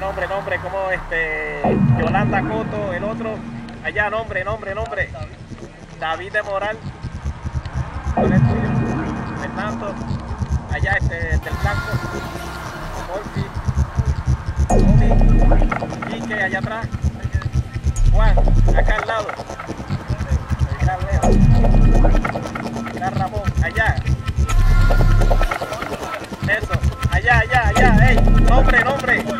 Nombre, nombre, como este Yolanda Coto, el otro, allá, nombre, nombre, nombre. David de Moral. ¿Cuál es el? Fernando, allá este del blanco. Omi. Quique, allá atrás. Juan, acá al lado. Acá Ramón, allá. Nelson, allá, allá, allá, nombre. Nombre.